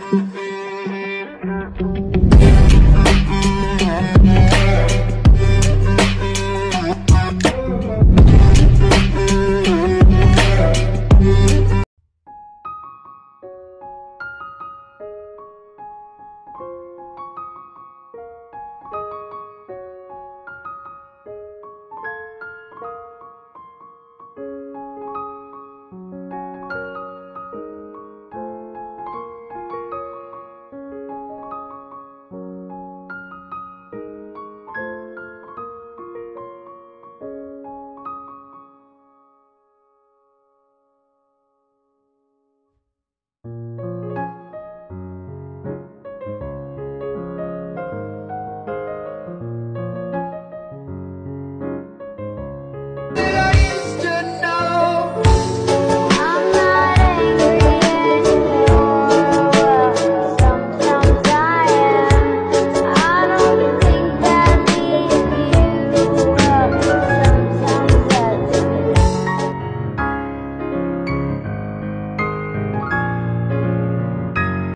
Mm-hmm.